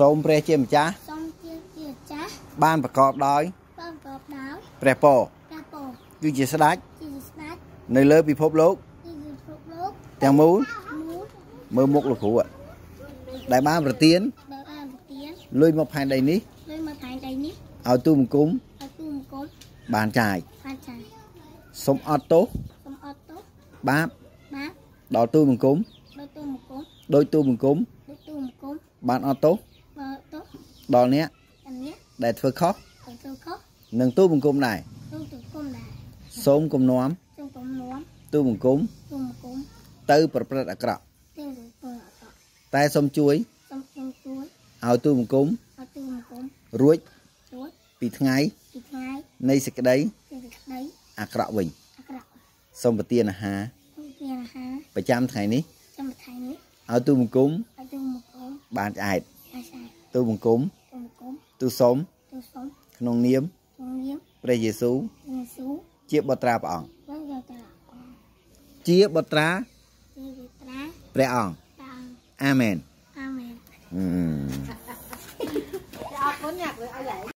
សូមព្រះជាម្ចាស់សូមជាជាចាស់បានប្រកបដោយបានប្រកបដោយព្រះពរព្រះពរគឺជាស្ដេចជាស្ដេចនៅលើពិភពលោកជាគ្រប់លោកទាំងមូលមូលមើលមុខលោកគ្រូអ่ะដែលបានប្រទានបើបានប្រទានលុយមកផែនដីនេះលើមកផែនដីនេះឲ្យទូបង្គំឲ្យទូមង្គមបានចាយបានចាយសូមអត់ទោសសូមអត់ទោសបាបបាបដល់ទូបង្គំដោយទូមង្គមដោយទូបង្គំដោយទូមង្គមបានអត់ទោសបើទោស ដល់អ្នកអានេះដែលធ្វើខុសទៅទៅខុសនឹងទូបង្គំដែរទូទៅគុំដែរសូមគំនុំសូមកំនួមទូបង្គំទូមង្គមទៅប្រព្រឹត្តអាក្រក់ទៅទៅបើអត់តែសូមជួយសូមខ្ញុំជួយឲ្យទូបង្គំឲ្យទូមង្គមរួចជួយពីថ្ងៃពីថ្ងៃនៃសេចក្តីទៅក្តីអាក្រក់វិញអាក្រក់សូមប្រទានអាហារទូជាអាហារប្រចាំថ្ងៃនេះចាំថ្ងៃនេះឲ្យទូបង្គំឲ្យទូមង្គមបានឆ្អែតអាសាទូបង្គំ ទូមង្គមទូសូមទូសូមក្នុងនាមទូនាមព្រះយេស៊ូវយេស៊ូជាបុត្រាព្រះអង្គវិញយកតាអងជាបុត្រាជាវិត្រាព្រះអង្គតាំងអាមែនអាមែនអឺអរគុណញ៉ាក់លើឲ្យ